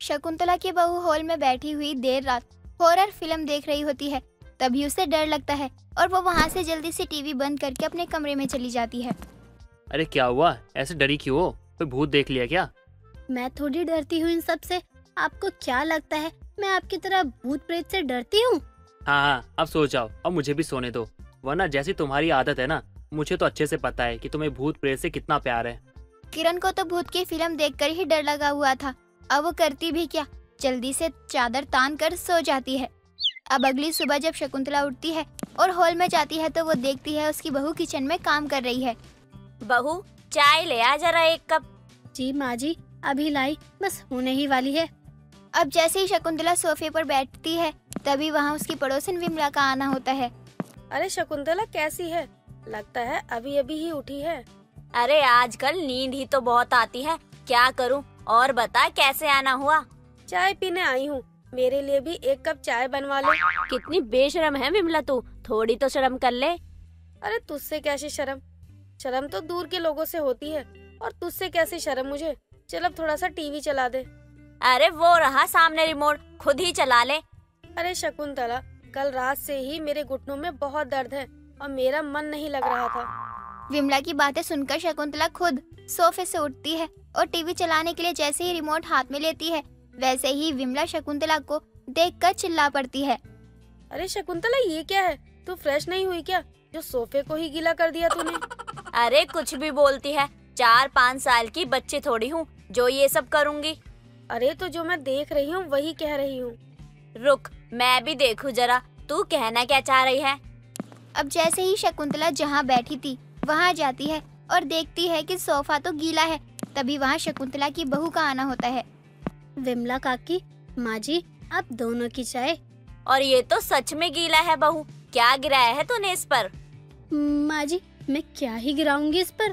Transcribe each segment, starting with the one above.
शकुंतला की बहू हॉल में बैठी हुई देर रात हॉरर फ़िल्म देख रही होती है। तभी उसे डर लगता है और वो वहाँ से जल्दी से टीवी बंद करके अपने कमरे में चली जाती है। अरे क्या हुआ? ऐसे डरी क्यों हो? कोई भूत देख लिया क्या? मैं थोड़ी डरती हूँ इन सबसे। आपको क्या लगता है? मैं आपकी तरह भूत प्रेत से डरती हूँ? हाँ हाँ अब सो जाओ। अब मुझे भी सोने दो। वरना जैसी तुम्हारी आदत है ना मुझे तो अच्छे से पता है कि तुम्हें भूत प्रेत से कितना प्यार है। किरण को तो भूत की फ़िल्म देखकर ही डर लगा हुआ था। अब वो करती भी क्या? जल्दी से चादर तान कर सो जाती है। अब अगली सुबह जब शकुंतला उठती है और हॉल में जाती है तो वो देखती है उसकी बहू किचन में काम कर रही है। बहू चाय ले आ जरा एक कप। जी माँ जी अभी लाई बस होने ही वाली है। अब जैसे ही शकुंतला सोफे पर बैठती है तभी वहाँ उसकी पड़ोसन विमला का आना होता है। अरे शकुंतला कैसी है? लगता है अभी अभी ही उठी है। अरे आजकल नींद ही तो बहुत आती है क्या करूँ? और बता कैसे आना हुआ? चाय पीने आई हूँ। मेरे लिए भी एक कप चाय बनवा लो। कितनी बेशरम है विमला तू। थोड़ी तो शर्म कर ले। अरे तुझसे कैसी शर्म? शर्म तो दूर के लोगों से होती है। और तुझसे कैसी शर्म मुझे? चल अब थोड़ा सा टीवी चला दे। अरे वो रहा सामने रिमोट खुद ही चला ले। अरे शकुंतला कल रात से ही मेरे घुटनों में बहुत दर्द है और मेरा मन नहीं लग रहा था। विमला की बातें सुनकर शकुंतला खुद सोफे से उठती है। और टीवी चलाने के लिए जैसे ही रिमोट हाथ में लेती है वैसे ही विमला शकुंतला को देखकर चिल्ला पड़ती है। अरे शकुंतला ये क्या है? तू फ्रेश नहीं हुई क्या? जो सोफे को ही गीला कर दिया तूने। अरे कुछ भी बोलती है। चार पाँच साल की बच्ची थोड़ी हूँ जो ये सब करूँगी। अरे तो जो मैं देख रही हूँ वही कह रही हूँ। रुक मैं भी देखूँ जरा। तू कहना क्या चाह रही है? अब जैसे ही शकुंतला जहाँ बैठी थी वहाँ जाती है और देखती है कि सोफा तो गीला है। तभी वहाँ शकुंतला की बहू का आना होता है। विमला काकी माँ जी आप दोनों की चाय। और ये तो सच में गीला है बहू। क्या गिराया है तूने इस पर? माँ जी मैं क्या ही गिराऊँगी इस पर?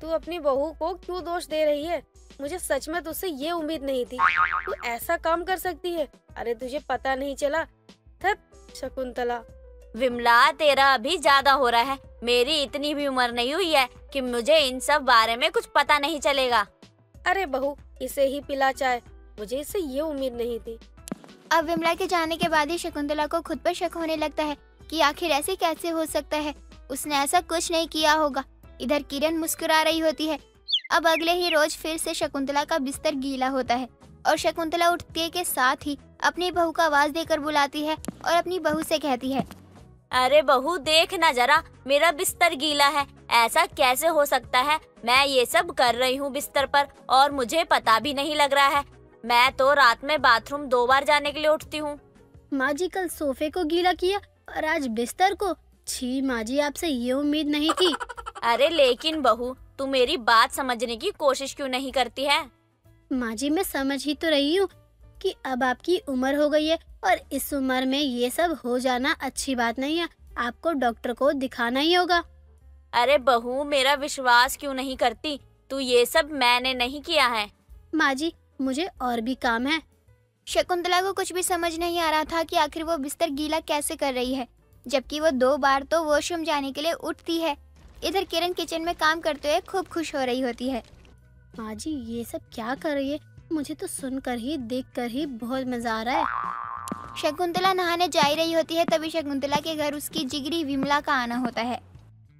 तू अपनी बहू को क्यों दोष दे रही है? मुझे सच में तुझसे ये उम्मीद नहीं थी। तू ऐसा काम कर सकती है? अरे तुझे पता नहीं चला। थत शकुंतला। विमला तेरा अभी ज़्यादा हो रहा है। मेरी इतनी भी उम्र नहीं हुई है कि मुझे इन सब बारे में कुछ पता नहीं चलेगा। अरे बहू इसे ही पिला चाय। मुझे इससे ये उम्मीद नहीं थी। अब विमला के जाने के बाद ही शकुंतला को खुद पर शक होने लगता है कि आखिर ऐसे कैसे हो सकता है। उसने ऐसा कुछ नहीं किया होगा। इधर किरण मुस्कुरा रही होती है। अब अगले ही रोज फिर से शकुंतला का बिस्तर गीला होता है और शकुंतला उठते के साथ ही अपनी बहू का आवाज़ देकर बुलाती है और अपनी बहू से कहती है अरे बहू देख ना जरा मेरा बिस्तर गीला है। ऐसा कैसे हो सकता है? मैं ये सब कर रही हूँ बिस्तर पर और मुझे पता भी नहीं लग रहा है। मैं तो रात में बाथरूम दो बार जाने के लिए उठती हूँ। माँ जी कल सोफे को गीला किया और आज बिस्तर को? छी माँ जी आपसे ये उम्मीद नहीं थी। अरे लेकिन बहू तू मेरी बात समझने की कोशिश क्यों नहीं करती है? माँ जी मैं समझ ही तो रही हूँ कि अब आपकी उम्र हो गई है और इस उम्र में ये सब हो जाना अच्छी बात नहीं है। आपको डॉक्टर को दिखाना ही होगा। अरे बहू मेरा विश्वास क्यों नहीं करती? तू ये सब मैंने नहीं किया है। माँ जी मुझे और भी काम है। शकुंतला को कुछ भी समझ नहीं आ रहा था कि आखिर वो बिस्तर गीला कैसे कर रही है जबकि वो दो बार तो वॉशरूम जाने के लिए उठती है। इधर किरण किचन में काम करते हुए खूब खुश हो रही होती है। माँ जी ये सब क्या कर रही है? मुझे तो सुनकर ही देखकर ही बहुत मज़ा आ रहा है। शकुंतला नहाने जा रही होती है तभी शकुंतला के घर उसकी जिगरी विमला का आना होता है।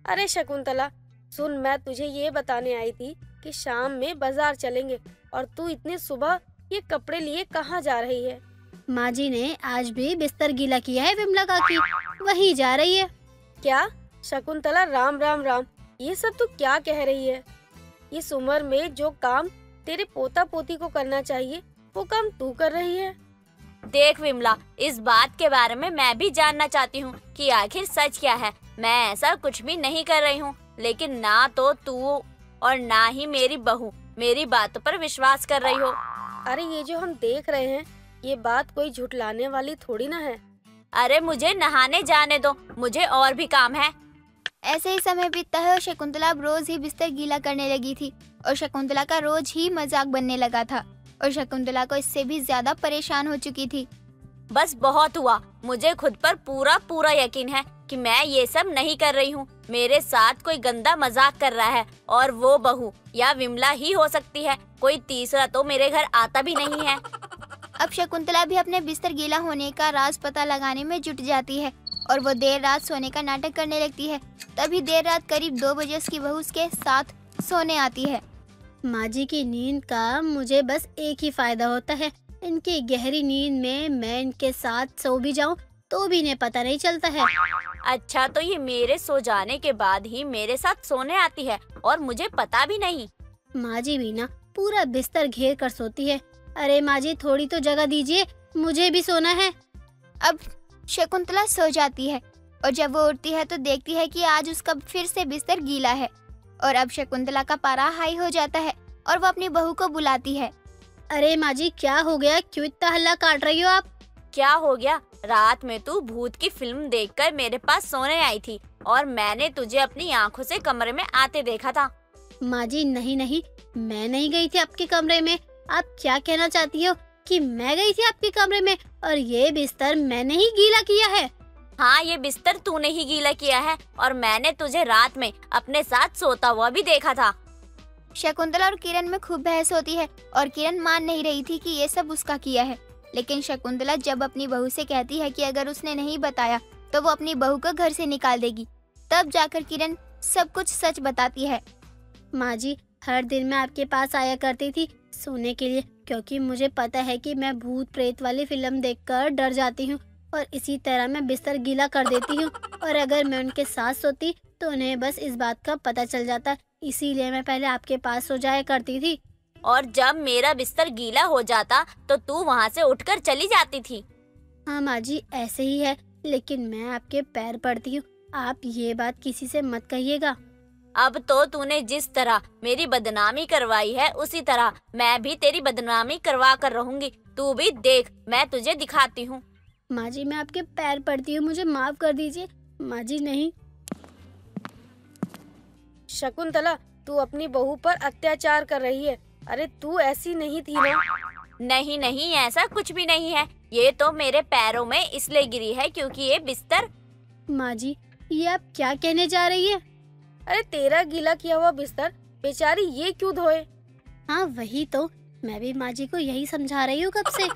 अरे शकुंतला सुन मैं तुझे ये बताने आई थी कि शाम में बाज़ार चलेंगे और तू इतने सुबह ये कपड़े लिए कहाँ जा रही है? माँ जी ने आज भी बिस्तर गीला किया है विमला काकी वही जा रही है। क्या? शकुंतला राम राम राम ये सब तू क्या कह रही है? इस उम्र में जो काम तेरे पोता पोती को करना चाहिए वो काम तू कर रही है। देख विमला इस बात के बारे में मैं भी जानना चाहती हूँ कि आखिर सच क्या है। मैं ऐसा कुछ भी नहीं कर रही हूँ लेकिन ना तो तू और ना ही मेरी बहू मेरी बातों पर विश्वास कर रही हो। अरे ये जो हम देख रहे हैं ये बात कोई झुटलाने वाली थोड़ी ना है। अरे मुझे नहाने जाने दो मुझे और भी काम है। ऐसे ही समय बीतता है और शकुंतला अब रोज ही बिस्तर गीला करने लगी थी और शकुंतला का रोज ही मज़ाक बनने लगा था और शकुंतला को इससे भी ज़्यादा परेशान हो चुकी थी। बस बहुत हुआ। मुझे खुद पर पूरा पूरा यकीन है कि मैं ये सब नहीं कर रही हूँ। मेरे साथ कोई गंदा मज़ाक कर रहा है और वो बहू या विमला ही हो सकती है। कोई तीसरा तो मेरे घर आता भी नहीं है। अब शकुंतला भी अपने बिस्तर गीला होने का राज पता लगाने में जुट जाती है और वो देर रात सोने का नाटक करने लगती है। तभी देर रात करीब दो बजे उसकी बहू उसके साथ सोने आती है। माँ जी की नींद का मुझे बस एक ही फ़ायदा होता है। इनकी गहरी नींद में मैं इनके साथ सो भी जाऊँ तो भी इन्हें पता नहीं चलता है। अच्छा तो ये मेरे सो जाने के बाद ही मेरे साथ सोने आती है और मुझे पता भी नहीं। माँ जी भी ना पूरा बिस्तर घेर कर सोती है। अरे माँ जी थोड़ी तो जगह दीजिए मुझे भी सोना है। अब शकुंतला सो जाती है और जब वो उठती है तो देखती है कि आज उसका फिर से बिस्तर गीला है और अब शकुंतला का पारा हाई हो जाता है और वो अपनी बहू को बुलाती है। अरे माँ जी क्या हो गया? क्यों इतना हल्ला काट रही हो आप? क्या हो गया? रात में तू भूत की फ़िल्म देखकर मेरे पास सोने आई थी और मैंने तुझे अपनी आँखों से कमरे में आते देखा था। माँ जी नहीं नहीं मैं नहीं गई थी आपके कमरे में। आप क्या कहना चाहती हो? कि मैं गई थी आपके कमरे में और ये बिस्तर मैंने ही गीला किया है। हाँ ये बिस्तर तूने ही गीला किया है और मैंने तुझे रात में अपने साथ सोता हुआ भी देखा था। शकुंतला और किरण में खूब बहस होती है और किरण मान नहीं रही थी कि ये सब उसका किया है। लेकिन शकुंतला जब अपनी बहू से कहती है कि अगर उसने नहीं बताया तो वो अपनी बहू को घर से निकाल देगी। तब जाकर किरण सब कुछ सच बताती है। माँ जी हर दिन मैं आपके पास आया करती थी सोने के लिए क्योंकि मुझे पता है कि मैं भूत प्रेत वाली फ़िल्म देखकर डर जाती हूँ और इसी तरह मैं बिस्तर गीला कर देती हूँ और अगर मैं उनके साथ सोती तो उन्हें बस इस बात का पता चल जाता। इसीलिए मैं पहले आपके पास सो जाया करती थी। और जब मेरा बिस्तर गीला हो जाता तो तू वहाँ से उठकर चली जाती थी। हाँ माँ जी ऐसे ही है लेकिन मैं आपके पैर पड़ती हूँ। आप ये बात किसी से मत कहिएगा। अब तो तूने जिस तरह मेरी बदनामी करवाई है उसी तरह मैं भी तेरी बदनामी करवा कर रहूँगी। तू भी देख मैं तुझे दिखाती हूँ। माँ जी मैं आपके पैर पड़ती हूँ मुझे माफ़ कर दीजिए। माँ जी नहीं। शकुंतला तू अपनी बहू पर अत्याचार कर रही है। अरे तू ऐसी नहीं थी ना? नहीं नहीं ऐसा कुछ भी नहीं है। ये तो मेरे पैरों में इसलिए गिरी है क्योंकि ये बिस्तर माँ जी ये आप क्या कहने जा रही है? अरे तेरा गीला किया हुआ बिस्तर, बेचारी ये क्यों धोए? हाँ वही तो। मैं भी माँ जी को यही समझा रही हूँ कब से।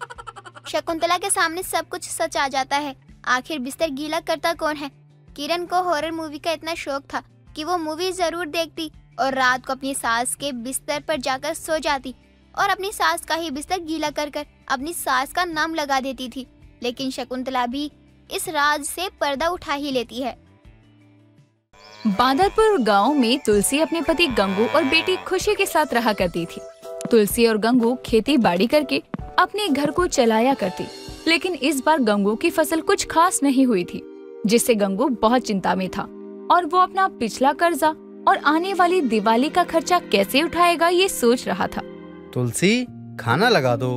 शकुंतला के सामने सब कुछ सच आ जाता है। आखिर बिस्तर गीला करता कौन है? किरण को हॉरर मूवी का इतना शौक था कि वो मूवी ज़रूर देखती और रात को अपनी सास के बिस्तर पर जाकर सो जाती और अपनी सास का ही बिस्तर गीला कर कर अपनी सास का नाम लगा देती थी। लेकिन शकुंतला भी इस राज से पर्दा उठा ही लेती है। बांदरपुर गाँव में तुलसी अपने पति गंगू और बेटी खुशी के साथ रहा करती थी। तुलसी और गंगू खेती बाड़ी करके अपने घर को चलाया करती, लेकिन इस बार गंगू की फ़सल कुछ खास नहीं हुई थी, जिससे गंगू बहुत चिंता में था और वो अपना पिछला कर्जा और आने वाली दिवाली का खर्चा कैसे उठाएगा ये सोच रहा था। तुलसी, खाना लगा दो।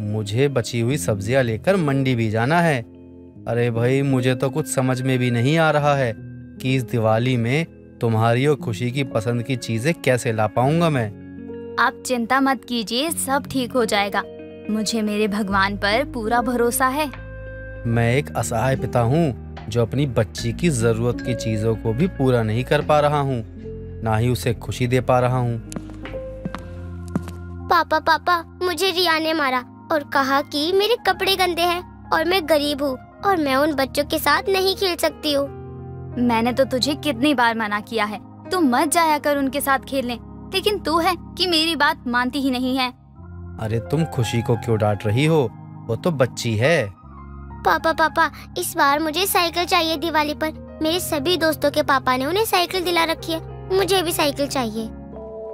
मुझे बची हुई सब्ज़ियाँ लेकर मंडी भी जाना है। अरे भाई, मुझे तो कुछ समझ में भी नहीं आ रहा है। कि इस दिवाली में तुम्हारी और खुशी की पसंद की चीज़ें कैसे ला पाऊँगा मैं? आप चिंता मत कीजिए सब ठीक हो जाएगा। मुझे मेरे भगवान पर पूरा भरोसा है। मैं एक असहाय पिता हूँ जो अपनी बच्ची की ज़रूरत की चीज़ों को भी पूरा नहीं कर पा रहा हूँ ना ही उसे खुशी दे पा रहा हूँ। पापा पापा मुझे रिया ने मारा और कहा कि मेरे कपड़े गंदे हैं और मैं गरीब हूँ और मैं उन बच्चों के साथ नहीं खेल सकती हूँ। मैंने तो तुझे कितनी बार मना किया है। तू मत जाया कर उनके साथ खेलने। लेकिन तू है कि मेरी बात मानती ही नहीं है। अरे तुम खुशी को क्यों डांट रही हो? वो तो बच्ची है। पापा पापा इस बार मुझे साइकिल चाहिए दिवाली पर। मेरे सभी दोस्तों के पापा ने उन्हें साइकिल दिला रखी है। मुझे भी साइकिल चाहिए।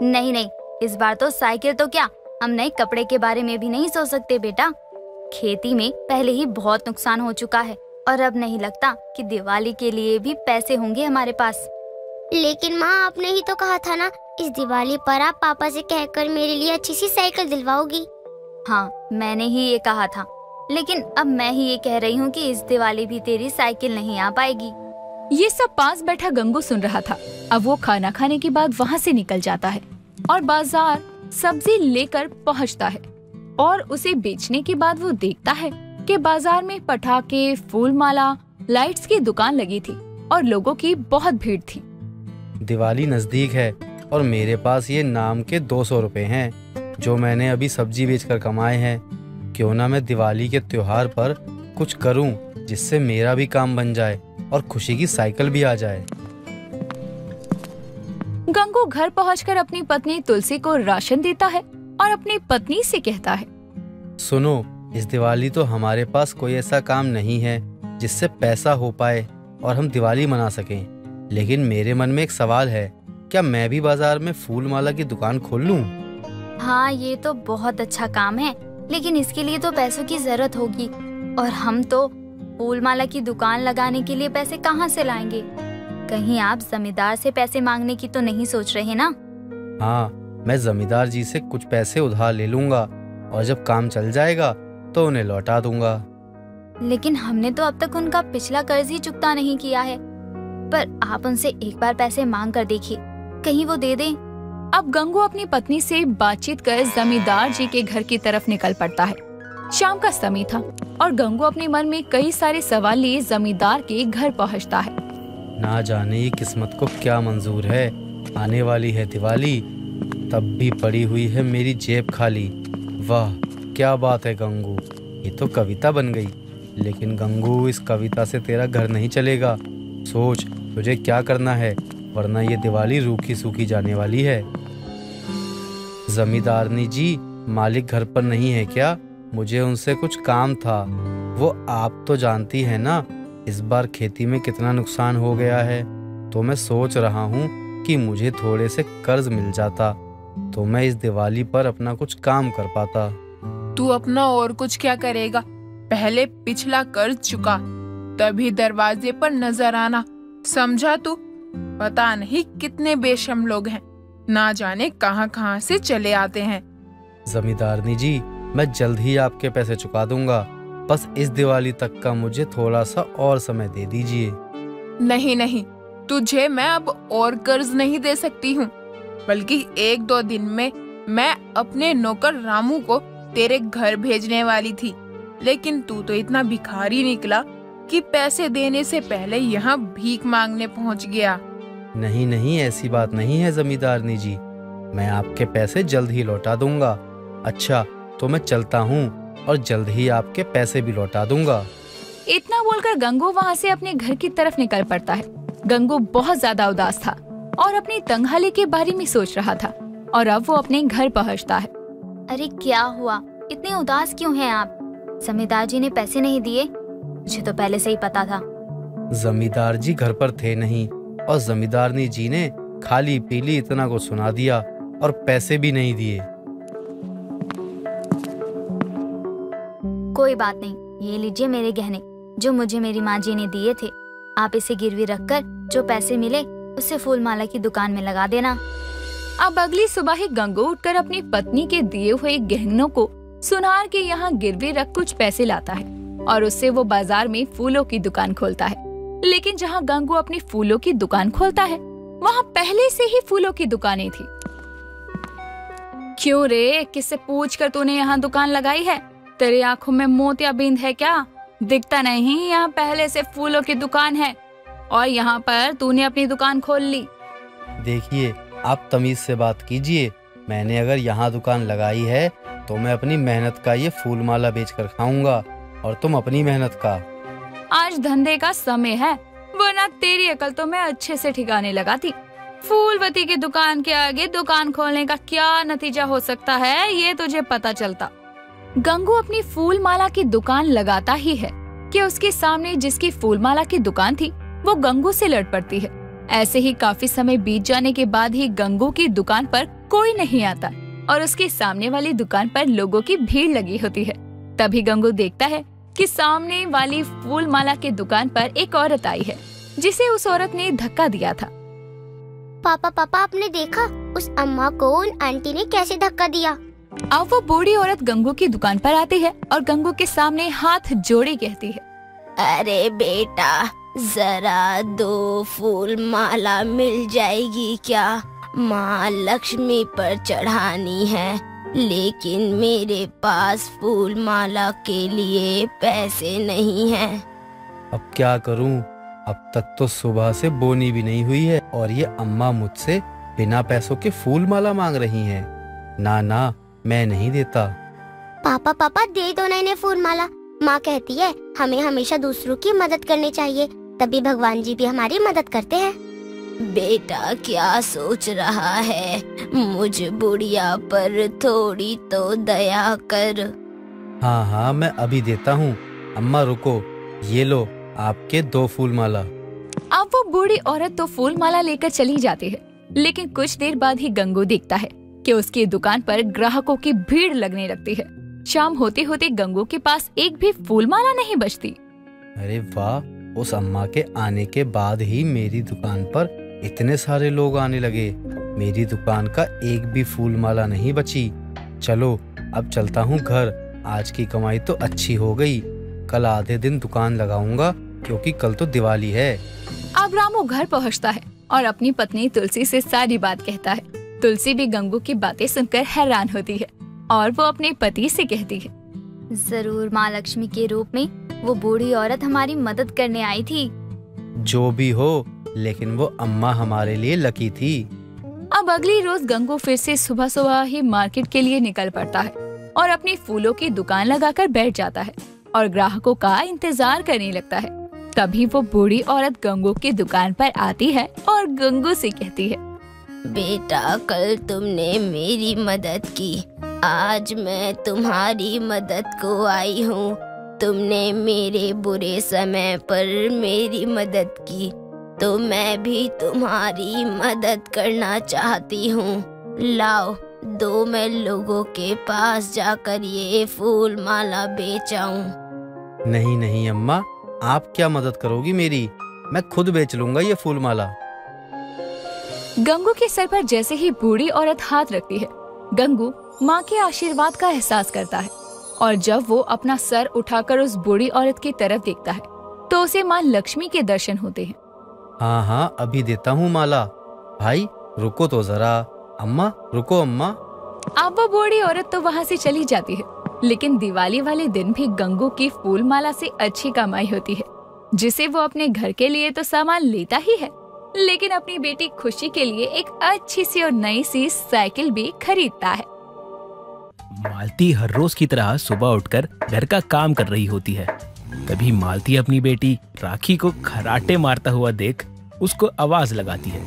नहीं नहीं इस बार तो साइकिल तो क्या? हम नए कपड़े के बारे में भी नहीं सोच सकते बेटा। खेती में पहले ही बहुत नुकसान हो चुका है। और अब नहीं लगता कि दिवाली के लिए भी पैसे होंगे हमारे पास। लेकिन माँ आपने ही तो कहा था ना इस दिवाली पर आप पापा से कहकर मेरे लिए अच्छी सी साइकिल दिलवाओगी। हाँ मैंने ही ये कहा था। लेकिन अब मैं ही ये कह रही हूँ कि इस दिवाली भी तेरी साइकिल नहीं आ पाएगी। ये सब पास बैठा गंगू सुन रहा था। अब वो खाना खाने के बाद वहाँ से निकल जाता है और बाज़ार सब्ज़ी लेकर पहुँचता है और उसे बेचने के बाद वो देखता है कि बाज़ार में पटाखे फूल माला लाइट्स की दुकान लगी थी और लोगों की बहुत भीड़ थी। दिवाली नज़दीक है और मेरे पास ये नाम के दो सौ रुपए हैं जो मैंने अभी सब्ज़ी बेचकर कमाए हैं। क्यों ना मैं दिवाली के त्योहार पर कुछ करूँ जिससे मेरा भी काम बन जाए और खुशी की साइकिल भी आ जाए। गंगू घर पहुंचकर अपनी पत्नी तुलसी को राशन देता है और अपनी पत्नी से कहता है सुनो इस दिवाली तो हमारे पास कोई ऐसा काम नहीं है जिससे पैसा हो पाए और हम दिवाली मना सकें। लेकिन मेरे मन में एक सवाल है क्या मैं भी बाज़ार में फूल माला की दुकान खोल लूँ? हाँ ये तो बहुत अच्छा काम है लेकिन इसके लिए तो पैसों की ज़रूरत होगी। और हम तो फूल माला की दुकान लगाने के लिए पैसे कहाँ से लाएँगे? कहीं आप जमींदार से पैसे मांगने की तो नहीं सोच रहे ना? हाँ मैं जमींदार जी से कुछ पैसे उधार ले लूँगा और जब काम चल जाएगा तो उन्हें लौटा दूँगा। लेकिन हमने तो अब तक उनका पिछला कर्ज ही चुकता नहीं किया है। पर आप उनसे एक बार पैसे मांग कर देखिए। कहीं वो दे दें। अब गंगू अपनी पत्नी से बातचीत कर जमींदार जी के घर की तरफ़ निकल पड़ता है। शाम का समय था और गंगू अपने मन में कई सारे सवाल लिए जमींदार के घर पहुँचता है। ना जाने ये किस्मत को क्या मंजूर है। आने वाली है दिवाली तब भी पड़ी हुई है मेरी जेब खाली। वाह! क्या बात है गंगू? ये तो कविता बन गई। लेकिन गंगू, इस कविता से तेरा घर नहीं चलेगा। सोच, तुझे क्या करना है? वरना ये दिवाली रूखी सूखी जाने वाली है। जमींदारनी जी, मालिक घर पर नहीं है क्या? मुझे उनसे कुछ काम था। वो आप तो जानती है ना, इस बार खेती में कितना नुकसान हो गया है। तो मैं सोच रहा हूँ कि मुझे थोड़े से कर्ज मिल जाता। तो मैं इस दिवाली पर अपना कुछ काम कर पाता। तू अपना और कुछ क्या करेगा? पहले पिछला कर्ज चुका तभी दरवाजे पर नज़र आना। समझा तू? पता नहीं कितने बेशम लोग हैं। ना जाने कहाँ कहाँ से चले आते हैं। जमींदारनी जी मैं जल्द ही आपके पैसे चुका दूँगा। बस इस दिवाली तक का मुझे थोड़ा सा और समय दे दीजिए। नहीं नहीं। तुझे मैं अब और कर्ज नहीं दे सकती हूँ बल्कि एक दो दिन में मैं अपने नौकर रामू को तेरे घर भेजने वाली थी। लेकिन तू तो इतना भिखारी निकला कि पैसे देने से पहले यहाँ भीख मांगने पहुँच गया। नहीं नहीं ऐसी बात नहीं है जमींदारनी जी। मैं आपके पैसे जल्द ही लौटा दूँगा। अच्छा तो मैं चलता हूँ और जल्द ही आपके पैसे भी लौटा दूँगा। इतना बोलकर गंगू वहाँ से अपने घर की तरफ़ निकल पड़ता है। गंगू बहुत ज़्यादा उदास था और अपनी तंगहाली के बारे में सोच रहा था और अब वो अपने घर पहुँचता है। अरे क्या हुआ? इतने उदास क्यों हैं आप? जमींदार जी ने पैसे नहीं दिए? मुझे तो पहले से ही पता था। जमींदार जी घर पर थे नहीं और जमींदारनी जी ने खाली पीली इतना को सुना दिया और पैसे भी नहीं दिए। कोई बात नहीं ये लीजिए मेरे गहने जो मुझे मेरी माँ जी ने दिए थे। आप इसे गिरवी रखकर जो पैसे मिले उसे फूल माला की दुकान में लगा देना। अब अगली सुबह ही गंगू उठकर अपनी पत्नी के दिए हुए गहनों को सुनार के यहाँ गिरवी रख कुछ पैसे लाता है और उससे वो बाज़ार में फूलों की दुकान खोलता है। लेकिन जहाँ गंगू अपनी फूलों की दुकान खोलता है, वहाँ पहले से ही फूलों की दुकानें थी। क्यों रे? किससे पूछ कर तूने यहाँ दुकान लगाई है? तेरी आँखों में मोतिया बिंद है क्या? दिखता नहीं, यहाँ पहले से फूलों की दुकान है और यहाँ पर तूने अपनी दुकान खोल ली। देखिए आप तमीज से बात कीजिए। मैंने अगर यहाँ दुकान लगाई है तो मैं अपनी मेहनत का ये फूल माला बेच कर खाऊँगा, और तुम अपनी मेहनत का। आज धंधे का समय है, वरना तेरी अकल तो मैं अच्छे से ठिकाने लगा थी फूलवती की दुकान के आगे दुकान खोलने का क्या नतीजा हो सकता है, ये तुझे पता चलता। गंगू अपनी फूल माला की दुकान लगाता ही है। कि उसके सामने जिसकी फूल माला की दुकान थी, वो गंगू से लड़ पड़ती है। ऐसे ही काफ़ी समय बीत जाने के बाद ही गंगू की दुकान पर कोई नहीं आता और उसके सामने वाली दुकान पर लोगों की भीड़ लगी होती है। तभी गंगू देखता है कि सामने वाली फूल माला के दुकान पर एक औरत आई है जिसे उस औरत ने धक्का दिया था। पापा पापा आपने देखा? उस अम्मा को उन आंटी ने कैसे धक्का दिया? अब वो बूढ़ी औरत गंगू की दुकान पर आती है और गंगू के सामने हाथ जोड़े कहती है। अरे बेटा जरा दो फूल माला मिल जाएगी क्या माँ लक्ष्मी पर चढ़ानी है लेकिन मेरे पास फूल माला के लिए पैसे नहीं हैं। अब क्या करूँ? अब तक तो सुबह से बोनी भी नहीं हुई है और ये अम्मा मुझसे बिना पैसों के फूल माला मांग रही हैं। ना ना मैं नहीं देता पापा पापा दे दो ना इन्हें फूल माला माँ कहती है हमें हमेशा दूसरों की मदद करनी चाहिए तभी भगवान जी भी हमारी मदद करते हैं। बेटा क्या सोच रहा है? मुझ बुढ़िया पर थोड़ी तो दया कर। हाँ हाँ मैं अभी देता हूँ। अम्मा रुको। ये लो आपके दो फूल माला अब वो बूढ़ी औरत तो फूल माला लेकर चली जाती है लेकिन कुछ देर बाद ही गंगू देखता है कि उसकी दुकान पर ग्राहकों की भीड़ लगने लगती है। शाम होते होते गंगू के पास एक भी फूल माला नहीं बचती। अरे वाह! उस अम्मा के आने के बाद ही मेरी दुकान पर इतने सारे लोग आने लगे। मेरी दुकान का एक भी फूल माला नहीं बची। चलो अब चलता हूँ घर। आज की कमाई तो अच्छी हो गई। कल आधे दिन दुकान लगाऊँगा क्योंकि कल तो दिवाली है। अब रामू घर पहुँचता है और अपनी पत्नी तुलसी से सारी बात कहता है। तुलसी भी गंगू की बातें सुनकर हैरान होती है और वो अपने पति से कहती है। ज़रूर माँ लक्ष्मी के रूप में वो बूढ़ी औरत हमारी मदद करने आई थी। जो भी हो लेकिन वो अम्मा हमारे लिए लकी थी। अब अगली रोज गंगू फिर से सुबह सुबह ही मार्केट के लिए निकल पड़ता है और अपनी फूलों की दुकान लगाकर बैठ जाता है और ग्राहकों का इंतज़ार करने लगता है। तभी वो बूढ़ी औरत गंगू की दुकान पर आती है और गंगू से कहती है बेटा कल तुमने मेरी मदद की। आज मैं तुम्हारी मदद को आई हूँ। तुमने मेरे बुरे समय पर मेरी मदद की तो मैं भी तुम्हारी मदद करना चाहती हूँ। लाओ दो मैं लोगों के पास जाकर ये फूल माला बेचाऊं। नहीं नहीं अम्मा आप क्या मदद करोगी मेरी? मैं खुद बेच लूँगा ये फूल माला गंगू के सर पर जैसे ही बूढ़ी औरत हाथ रखती है गंगू माँ के आशीर्वाद का एहसास करता है। और जब वो अपना सर उठाकर उस बूढ़ी औरत की तरफ़ देखता है तो उसे माँ लक्ष्मी के दर्शन होते हैं। हाँ हाँ अभी देता हूँ माला। भाई रुको तो जरा। अम्मा रुको अम्मा। अब वो बूढ़ी औरत तो वहाँ से चली जाती है लेकिन दिवाली वाले दिन भी गंगू की फूल माला से अच्छी कमाई होती है जिसे वो अपने घर के लिए तो सामान लेता ही है लेकिन अपनी बेटी खुशी के लिए एक अच्छी सी और नई सी साइकिल भी खरीदता है। मालती हर रोज की तरह सुबह उठकर घर का काम कर रही होती है। तभी मालती अपनी बेटी राखी को खराटे मारता हुआ देख उसको आवाज़ लगाती है।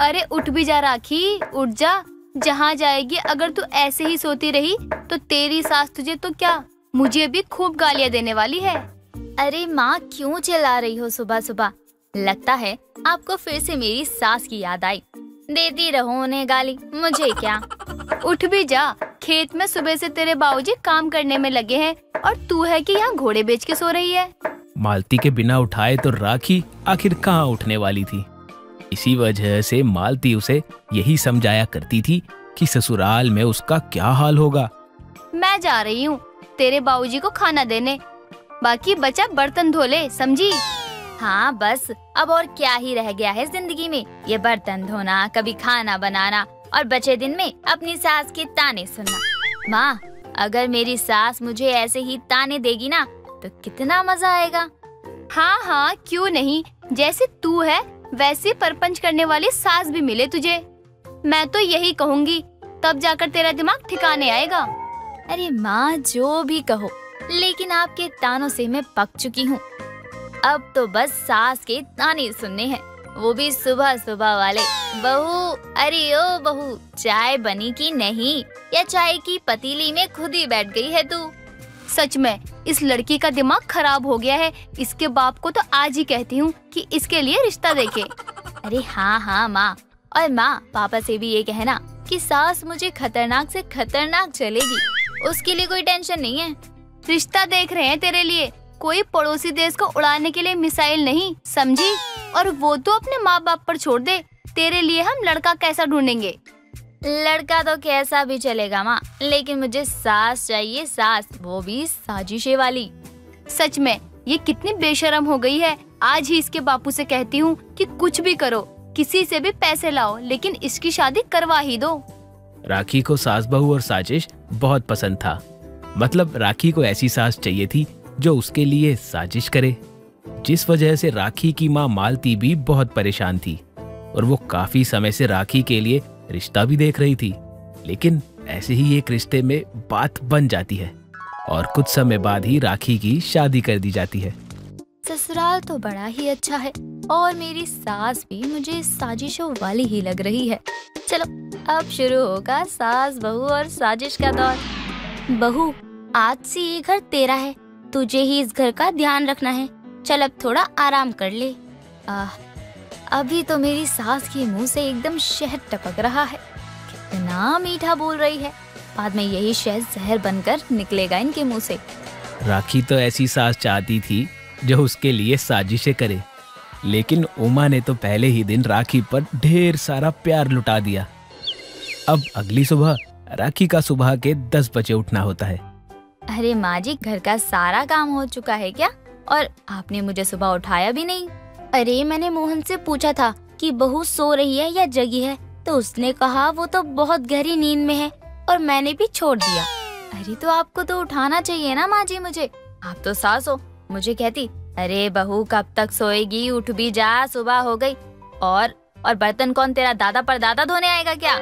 अरे उठ भी जा राखी उठ जा। जहाँ जाएगी अगर तू ऐसे ही सोती रही तो तेरी सास तुझे तो क्या? मुझे भी खूब गालियाँ देने वाली है। अरे माँ क्यों चिल्ला रही हो सुबह सुबह? लगता है आपको फिर से मेरी सास की याद आई। देती रहो उन्हें गाली मुझे क्या? उठ भी जा खेत में सुबह से तेरे बाबूजी काम करने में लगे हैं और तू है कि यहाँ घोड़े बेच के सो रही है। मालती के बिना उठाए तो राखी आखिर कहाँ उठने वाली थी? इसी वजह से मालती उसे यही समझाया करती थी कि ससुराल में उसका क्या हाल होगा। मैं जा रही हूँ तेरे बाबूजी को खाना देने। बाकी बचा बर्तन धो ले समझी? हाँ बस। अब और क्या ही रह गया है ज़िंदगी में। ये बर्तन धोना कभी खाना बनाना और बचे दिन में अपनी सास के ताने सुनना। माँ अगर मेरी सास मुझे ऐसे ही ताने देगी ना तो कितना मज़ा आएगा। हाँ हाँ क्यों नहीं? जैसे तू है वैसे परपंच करने वाली सास भी मिले तुझे। मैं तो यही कहूँगी तब जाकर तेरा दिमाग ठिकाने आएगा। अरे माँ जो भी कहो लेकिन आपके तानों से मैं पक चुकी हूँ। अब तो बस सास के ताने सुनने हैं। वो भी सुबह सुबह वाले। बहू अरे ओ बहू चाय बनी की नहीं? या चाय की पतीली में खुद ही बैठ गई है तू? सच में इस लड़की का दिमाग खराब हो गया है। इसके बाप को तो आज ही कहती हूँ कि इसके लिए रिश्ता देखे। अरे हाँ हाँ माँ। और माँ पापा से भी ये कहना कि सास मुझे खतरनाक से खतरनाक चलेगी। उसके लिए कोई टेंशन नहीं है। रिश्ता देख रहे हैं तेरे लिए। कोई पड़ोसी देश को उड़ाने के लिए मिसाइल नहीं, समझी? और वो तो अपने माँ बाप पर छोड़ दे। तेरे लिए हम लड़का कैसा ढूंढेंगे? लड़का तो कैसा भी चलेगा माँ, लेकिन मुझे सास चाहिए, सास, वो भी साजिशे वाली। सच में, ये कितनी बेशरम हो गई है। आज ही इसके बापू से कहती हूँ कि कुछ भी करो, किसी से भी पैसे लाओ, लेकिन इसकी शादी करवा ही दो। राखी को सास बहू और साजिश बहुत पसंद था। मतलब राखी को ऐसी सास चाहिए थी जो उसके लिए साजिश करे। जिस वजह से राखी की माँ मालती भी बहुत परेशान थी और वो काफ़ी समय से राखी के लिए रिश्ता भी देख रही थी। लेकिन ऐसे ही एक रिश्ते में बात बन जाती है और कुछ समय बाद ही राखी की शादी कर दी जाती है। ससुराल तो बड़ा ही अच्छा है और मेरी सास भी मुझे साजिशों वाली ही लग रही है। चलो, अब शुरू होगा सास, बहू और साजिश का दौर। बहू, आज से ये घर तेरा है। तुझे ही इस घर का ध्यान रखना है। चल अब थोड़ा आराम कर ले। आह, अभी तो मेरी सास के मुँह से एकदम शहद टपक रहा है। कितना मीठा बोल रही है। बाद में यही शहद जहर बनकर निकलेगा इनके मुँह से। राखी तो ऐसी सास चाहती थी, जो उसके लिए साजिशें करे। लेकिन उमा ने तो पहले ही दिन राखी पर ढेर सारा प्यार लुटा दिया। अब अगली सुबह राखी का सुबह के दस बजे उठना होता है। अरे माँ जी घर का सारा काम हो चुका है क्या? और आपने मुझे सुबह उठाया भी नहीं? अरे मैंने मोहन से पूछा था कि बहू सो रही है या जगी है तो उसने कहा वो तो बहुत गहरी नींद में है। और मैंने भी छोड़ दिया। अरे तो आपको तो उठाना चाहिए ना माँ जी मुझे? आप तो सास हो मुझे कहती अरे बहू कब तक सोएगी? उठ भी जा सुबह हो गई। और और बर्तन कौन तेरा दादा पर दादा धोने आएगा क्या?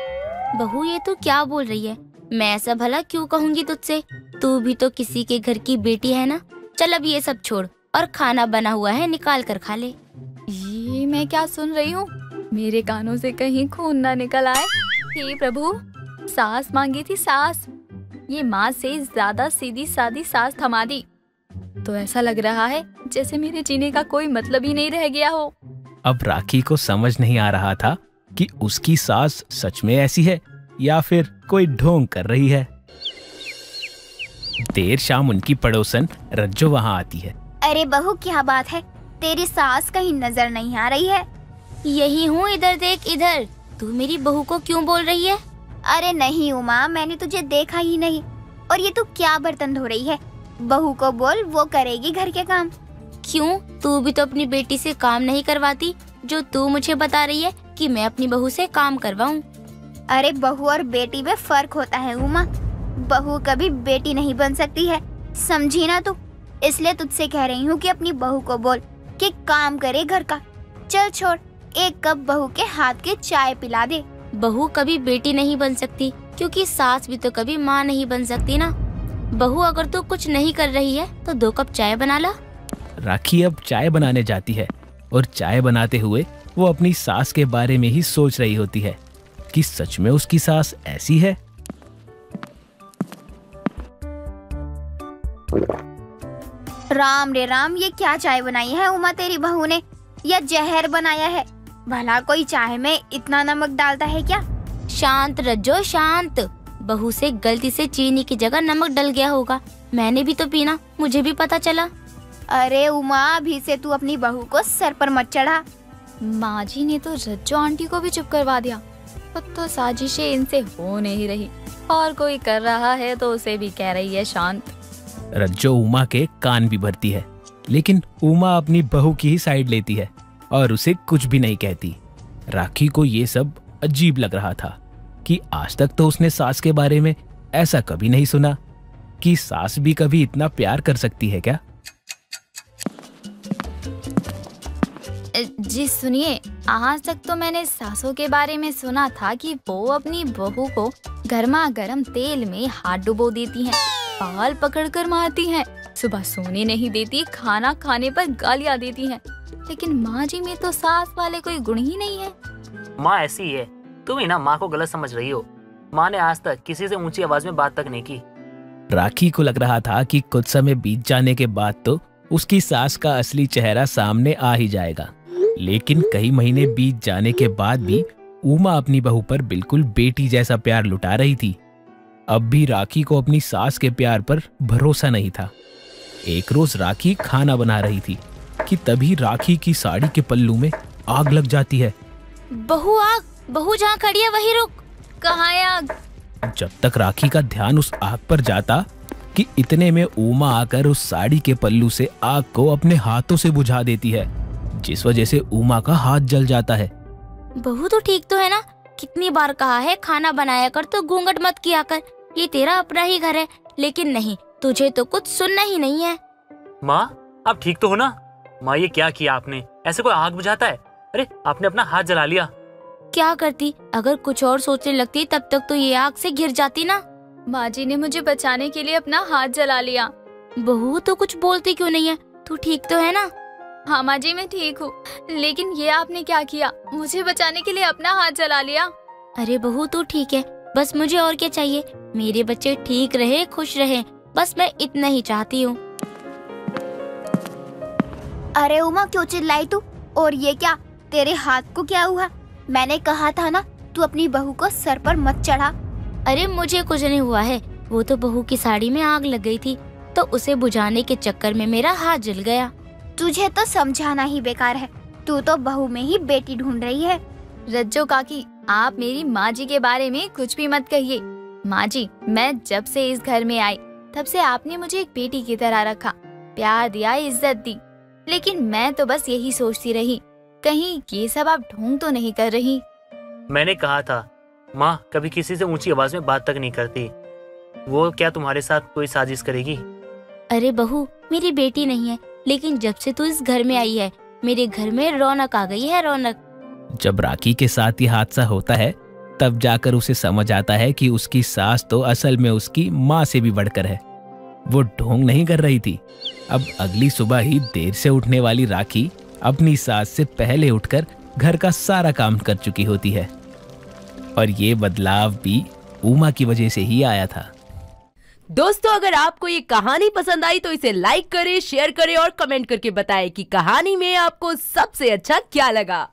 बहू ये तू क्या बोल रही है? मैं ऐसा भला क्यों कहूँगी तुझसे? तू भी तो किसी के घर की बेटी है ना? चल अब ये सब छोड़ और खाना बना हुआ है निकाल कर खा ले। ये मैं क्या सुन रही हूँ? मेरे कानों से कहीं खून ना निकल आए। हे प्रभु सास मांगी थी सास। ये माँ से ज़्यादा सीधी सादी सास थमा दी। तो ऐसा लग रहा है जैसे मेरे जीने का कोई मतलब ही नहीं रह गया हो। अब राखी को समझ नहीं आ रहा था कि उसकी सास सच में ऐसी है। या फिर कोई ढोंग कर रही है। देर शाम उनकी पड़ोसन रज्जो वहाँ आती है। अरे बहू क्या बात है? तेरी सास कहीं नज़र नहीं आ रही है। यही हूँ इधर देख इधर। तू मेरी बहू को क्यों बोल रही है? अरे नहीं उमा मैंने तुझे देखा ही नहीं। और ये तू क्या बर्तन धो रही है? बहू को बोल वो करेगी घर के काम। क्यों? तू भी तो अपनी बेटी से काम नहीं करवाती जो तू मुझे बता रही है कि मैं अपनी बहू से काम करवाऊं। अरे बहू और बेटी में फ़र्क होता है उमा। बहू कभी बेटी नहीं बन सकती है समझी ना तू? इसलिए तुझसे कह रही हूँ कि अपनी बहू को बोल कि काम करे घर का। चल छोड़ एक कप बहू के हाथ के चाय पिला दे। बहू कभी बेटी नहीं बन सकती क्योंकि सास भी तो कभी माँ नहीं बन सकती ना। बहू अगर तू तो कुछ नहीं कर रही है तो दो कप चाय बना ला। राखी अब चाय बनाने जाती है और चाय बनाते हुए वो अपनी सास के बारे में ही सोच रही होती है। कि सच में उसकी सास ऐसी है? राम रे राम ये क्या चाय बनाई है उमा तेरी बहू ने? या जहर बनाया है? भला कोई चाय में इतना नमक डालता है क्या? शांत रज्जो शांत। बहू से गलती से चीनी की जगह नमक डल गया होगा। मैंने भी तो पीना मुझे भी पता चला। अरे उमा अभी से तू अपनी बहू को सर पर मत चढ़ा। माँ जी ने तो रज्जो आंटी को भी चुप करवा दिया। खुद तो साजिशें इनसे हो नहीं रही। और कोई कर रहा है तो उसे भी कह रही है शांत। रज्जो उमा के कान भी भरती है, लेकिन उमा अपनी बहू की ही साइड लेती है और उसे कुछ भी नहीं कहती। राखी को ये सब अजीब लग रहा था कि आज तक तो उसने सास के बारे में ऐसा कभी नहीं सुना कि सास भी कभी इतना प्यार कर सकती है क्या? जी सुनिए आज तक तो मैंने सासों के बारे में सुना था कि वो अपनी बहू को गर्मा गर्म तेल में हाथ डुबो देती हैं, बाल पकड़कर मारती हैं, सुबह सोने नहीं देती खाना खाने पर गालियाँ देती हैं। लेकिन माँ जी में तो सास वाले कोई गुण ही नहीं है। माँ ऐसी है तुम ही ना माँ को गलत समझ रही हो। माँ ने आज तक किसी से ऊँची आवाज़ में बात तक नहीं की। राखी को लग रहा था कि कुछ समय बीत जाने के बाद तो उसकी सास का असली चेहरा सामने आ ही जाएगा। लेकिन कई महीने बीत जाने के बाद भी उमा अपनी बहू पर बिल्कुल बेटी जैसा प्यार लुटा रही थी। अब भी राखी को अपनी सास के प्यार पर भरोसा नहीं था। एक रोज राखी खाना बना रही थी कि तभी राखी की साड़ी के पल्लू में आग लग जाती है। बहू आग बहू जहाँ खड़ी है वही रुक। कहा है आग? जब तक राखी का ध्यान उस आग पर जाता कि इतने में उमा आकर उस साड़ी के पल्लू से आग को अपने हाथों से बुझा देती है। जिस वजह से उमा का हाथ जल जाता है। बहू तो ठीक तो है ना? कितनी बार कहा है खाना बनाया कर तो घूंघट मत किया कर। ये तेरा अपना ही घर है लेकिन नहीं तुझे तो कुछ सुनना ही नहीं है। माँ आप ठीक तो हो ना? माँ ये क्या किया आपने? ऐसे कोई आग बुझाता है? अरे आपने अपना हाथ जला लिया। क्या करती? अगर कुछ और सोचने लगती तब तक तो ये आग से घिर जाती ना? माँ जी ने मुझे बचाने के लिए अपना हाथ जला लिया। बहू तो कुछ बोलती क्यों नहीं है? तू ठीक तो है ना? हाँ माँ जी मैं ठीक हूँ। लेकिन ये आपने क्या किया? मुझे बचाने के लिए अपना हाथ जला लिया। अरे बहू तू ठीक है। बस मुझे और क्या चाहिए? मेरे बच्चे ठीक रहे खुश रहे। बस मैं इतना ही चाहती हूँ। अरे उमा क्यों चिल्लाई तू? और ये क्या? तेरे हाथ को क्या हुआ? मैंने कहा था ना तू अपनी बहू को सर पर मत चढ़ा। अरे मुझे कुछ नहीं हुआ है। वो तो बहू की साड़ी में आग लग गई थी तो उसे बुझाने के चक्कर में मेरा हाथ जल गया। तुझे तो समझाना ही बेकार है। तू तो बहू में ही बेटी ढूंढ रही है। रज्जो काकी आप मेरी माँ जी के बारे में कुछ भी मत कहिए। माँ जी मैं जब से इस घर में आई तब से आपने मुझे एक बेटी की तरह रखा प्यार दिया इज़्ज़त दी। लेकिन मैं तो बस यही सोचती रही कहीं ये सब आप ढोंग तो नहीं कर रही। मैंने कहा था माँ कभी किसी से ऊँची आवाज़ में बात तक नहीं करती। वो क्या तुम्हारे साथ कोई साजिश करेगी? अरे बहू मेरी बेटी नहीं है। लेकिन जब से तू इस घर में आई है, मेरे घर में रौनक आ गई है, रौनक। जब राखी के साथ ये हादसा होता है, तब जाकर उसे समझ आता है कि उसकी सास तो असल में उसकी माँ से भी बढ़कर है। वो ढोंग नहीं कर रही थी। अब अगली सुबह ही देर से उठने वाली राखी अपनी सास से पहले उठकर घर का सारा काम कर चुकी होती है। और ये बदलाव भी उमा की वजह से ही आया था। दोस्तों, अगर आपको ये कहानी पसंद आई तो इसे लाइक करें शेयर करें और कमेंट करके बताएँ कि कहानी में आपको सबसे अच्छा क्या लगा।